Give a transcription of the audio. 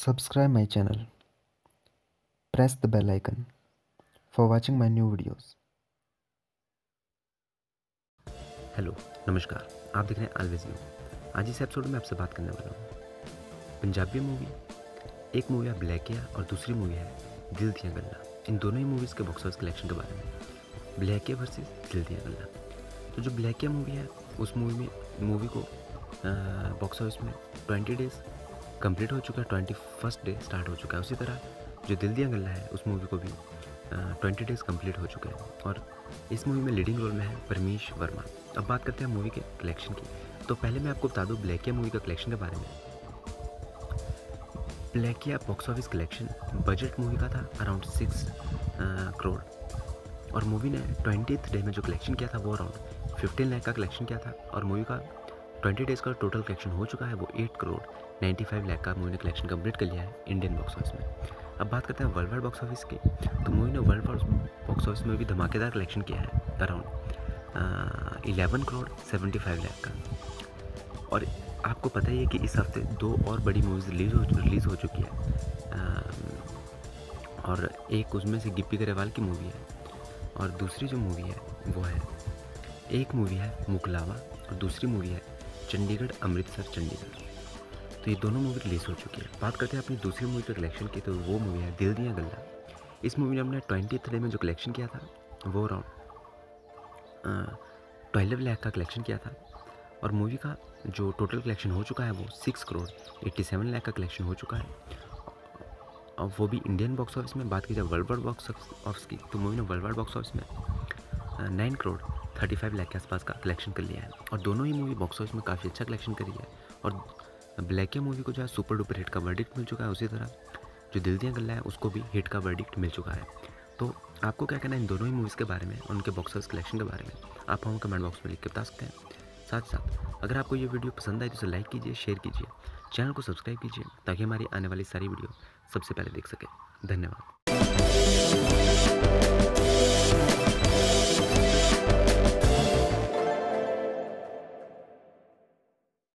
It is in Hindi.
Subscribe my channel. Press the bell icon for watching my new videos. Hello नमस्कार। आप देख रहे हैं ऑलवेज यू आज इस एपिसोड में आपसे बात करने वाला हूँ। पंजाबी मूवी एक मूवी है ब्लैकिया और दूसरी मूवी है, दिल दिया गल्ला। इन दोनों ही मूवीज़ के बॉक्स ऑफ़िस कलेक्शन के बारे में। ब्लैकिया वर्सेस दिल दिया गल्ला। तो जो ब्लैकिया मूवी है, उस मूवी में मूवी को बॉक्स ऑफ़िस में ट्वेंटी डेज़ कंप्लीट हो चुका है ट्वेंटी फ़र्स्ट डे स्टार्ट हो चुका है। उसी तरह जो दिल दिया गल्ला है, उस मूवी को भी ट्वेंटी डेज़ कंप्लीट हो चुका है। और इस मूवी में लीडिंग रोल में है परमीश वर्मा। अब बात करते हैं मूवी के कलेक्शन की। तो पहले मैं आपको बता दूँ ब्लैकिया मूवी का कलेक्शन के बारे में। ब्लैकिया box office collection budget movie का था अराउंड सिक्स करोड़ और मूवी ने ट्वेंटी डे में जो कलेक्शन किया था, वो अराउंड फिफ्टीन लाख का कलेक्शन किया था। और मूवी का ट्वेंटी डेज़ का टोटल कलेक्शन हो चुका है, वो eight crore ninety five lakh का मूवी ने कलेक्शन कंप्लीट कर लिया है इंडियन बॉक्स ऑफ़िस में। अब बात करते हैं वर्ल्ड वाइड बॉक्स ऑफ़िस की तो मूवी ने वर्ल्ड वाइड बॉक्स ऑफ़िस में भी धमाकेदार कलेक्शन किया है, around eleven crore seventy five lakh का। और आपको पता ही है कि इस हफ़्ते दो और बड़ी मूवीज़ रिलीज़ हो, रिलीज़ हो चुकी है और एक उसमें से गिप्पी गरेवाल की मूवी है, और दूसरी जो मूवी है, वो है, एक मूवी है मुकलावा, और दूसरी मूवी है चंडीगढ़, अमृतसर, चंडीगढ़। तो ये दोनों मूवी रिलीज़ हो चुकी है। बात करते हैं अपनी दूसरी मूवी के कलेक्शन की तो वो मूवी है दिल दिया गल्ला। इस मूवी ने अपने ट्वेंटी डे में जो कलेक्शन किया था, वो अराउंड ट्वेल्व लाख का कलेक्शन किया था। और मूवी का जो टोटल कलेक्शन हो चुका है, वो six crore eighty seven lakh का कलेक्शन हो चुका है। और वो भी इंडियन बॉक्स ऑफ़िस में, बात की जाए वर्ल्ड वाइड बॉक्स ऑफ़िस की तो मूवी ने वर्ल्ड वाइड बॉक्स ऑफ़िस में nine crore thirty five lakh के आसपास का कलेक्शन कर लिया है। और दोनों ही मूवी बॉक्स ऑफ़िस में काफ़ी अच्छा कलेक्शन करी है। और ब्लैकिया मूवी को जो है सुपर डुपर हिट का वर्डिक्ट मिल चुका है उसी तरह जो दिल दिया गल्ला है, उसको भी हिट का वर्डिक्ट मिल चुका है। तो आपको क्या कहना है इन दोनों ही मूवीज़ के बारे में और उनके बॉक्स ऑफ़िस कलेक्शन के बारे में? आप हमें कमेंट बॉक्स में लिख के बता सकते हैं। साथ साथ, अगर आपको ये वीडियो पसंद आए तो इसे लाइक कीजिए शेयर कीजिए चैनल को सब्सक्राइब कीजिए, ताकि हमारी आने वाली सारी वीडियो सबसे पहले देख सके। धन्यवाद।